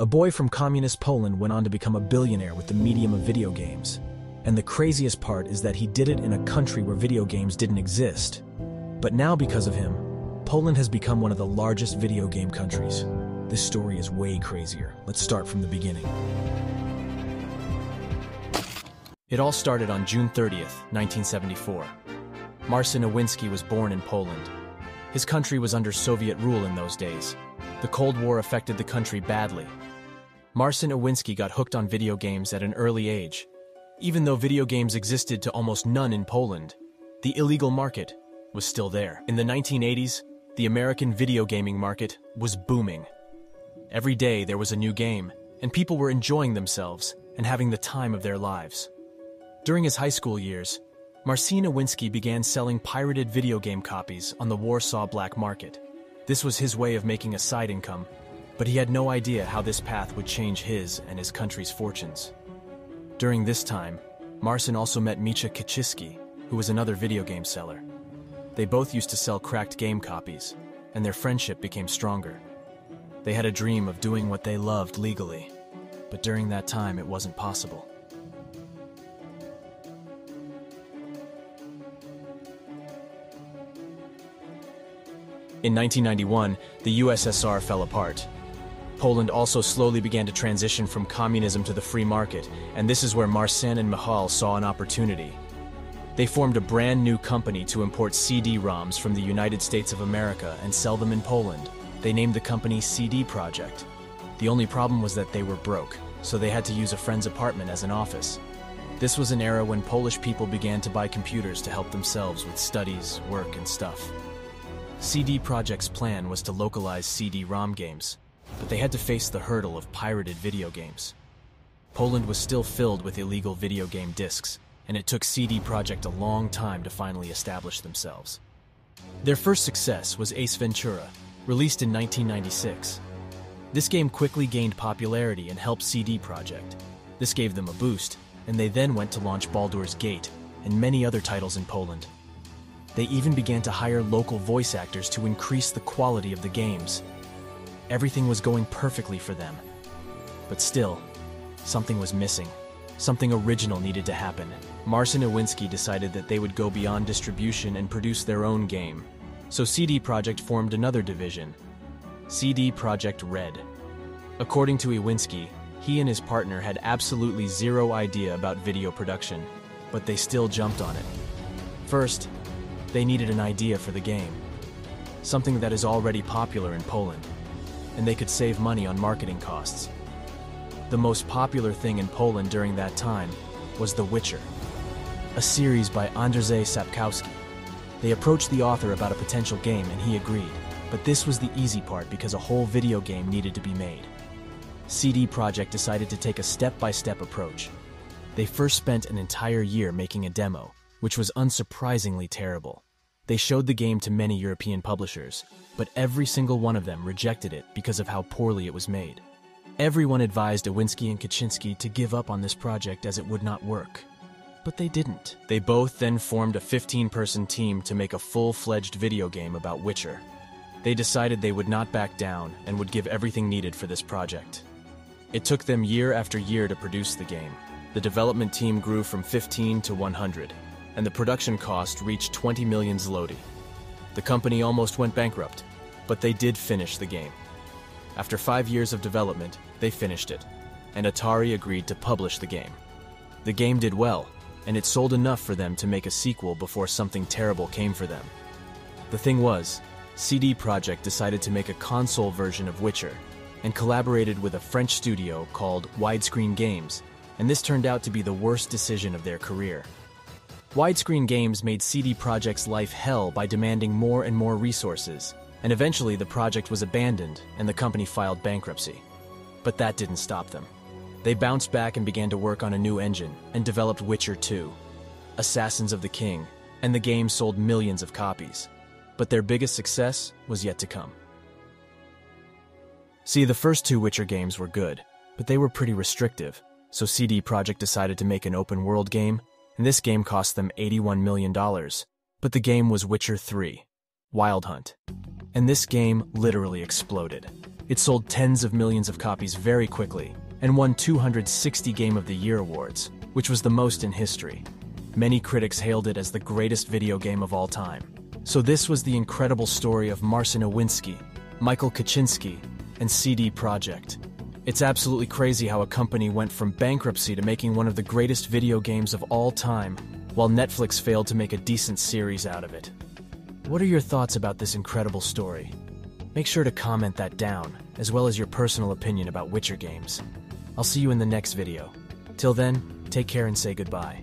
A boy from communist Poland went on to become a billionaire with the medium of video games. And the craziest part is that he did it in a country where video games didn't exist. But now, because of him, Poland has become one of the largest video game countries. This story is way crazier. Let's start from the beginning. It all started on June 30th, 1974. Marcin Iwinski was born in Poland. His country was under Soviet rule in those days. The Cold War affected the country badly, Marcin Iwinski got hooked on video games at an early age. Even though video games existed to almost none in Poland, the illegal market was still there. In the 1980s, the American video gaming market was booming. Every day there was a new game, and people were enjoying themselves and having the time of their lives. During his high school years, Marcin Iwinski began selling pirated video game copies on the Warsaw black market. This was his way of making a side income but he had no idea how this path would change his and his country's fortunes. During this time, Marcin also met Michal Kaczynski, who was another video game seller. They both used to sell cracked game copies, and their friendship became stronger. They had a dream of doing what they loved legally, but during that time it wasn't possible. In 1991, the USSR fell apart, Poland also slowly began to transition from communism to the free market, and this is where Marcin and Michal saw an opportunity. They formed a brand new company to import CD-ROMs from the United States of America and sell them in Poland. They named the company CD Projekt. The only problem was that they were broke, so they had to use a friend's apartment as an office. This was an era when Polish people began to buy computers to help themselves with studies, work, and stuff. CD Projekt's plan was to localize CD-ROM games, but they had to face the hurdle of pirated video games. Poland was still filled with illegal video game discs, and it took CD Projekt a long time to finally establish themselves. Their first success was Ace Ventura, released in 1996. This game quickly gained popularity and helped CD Projekt. This gave them a boost, and they then went to launch Baldur's Gate and many other titles in Poland. They even began to hire local voice actors to increase the quality of the games, Everything was going perfectly for them. But still, something was missing. Something original needed to happen. Marcin Iwinski decided that they would go beyond distribution and produce their own game. So CD Projekt formed another division, CD Projekt Red. According to Iwinski, he and his partner had absolutely zero idea about video production, but they still jumped on it. First, they needed an idea for the game, something that is already popular in Poland and they could save money on marketing costs. The most popular thing in Poland during that time was The Witcher, a series by Andrzej Sapkowski. They approached the author about a potential game and he agreed, but this was the easy part because a whole video game needed to be made. CD Projekt decided to take a step-by-step -step approach. They first spent an entire year making a demo, which was unsurprisingly terrible. They showed the game to many European publishers, but every single one of them rejected it because of how poorly it was made. Everyone advised Iwinski and Kaczynski to give up on this project as it would not work. But they didn't. They both then formed a 15-person team to make a full-fledged video game about Witcher. They decided they would not back down and would give everything needed for this project. It took them year after year to produce the game. The development team grew from 15 to 100, and the production cost reached 20 million zloty. The company almost went bankrupt, but they did finish the game. After five years of development, they finished it, and Atari agreed to publish the game. The game did well, and it sold enough for them to make a sequel before something terrible came for them. The thing was, CD Projekt decided to make a console version of Witcher, and collaborated with a French studio called Widescreen Games, and this turned out to be the worst decision of their career. Widescreen Games made CD Projekt's life hell by demanding more and more resources, and eventually the project was abandoned and the company filed bankruptcy. But that didn't stop them. They bounced back and began to work on a new engine and developed Witcher 2, Assassins of the King, and the game sold millions of copies. But their biggest success was yet to come. See, the first two Witcher games were good, but they were pretty restrictive, so CD Projekt decided to make an open world game and this game cost them $81 million. But the game was Witcher 3, Wild Hunt. And this game literally exploded. It sold tens of millions of copies very quickly and won 260 Game of the Year awards, which was the most in history. Many critics hailed it as the greatest video game of all time. So this was the incredible story of Marcin Iwinski, Michael Kaczynski, and CD Projekt. It's absolutely crazy how a company went from bankruptcy to making one of the greatest video games of all time, while Netflix failed to make a decent series out of it. What are your thoughts about this incredible story? Make sure to comment that down, as well as your personal opinion about Witcher games. I'll see you in the next video. Till then, take care and say goodbye.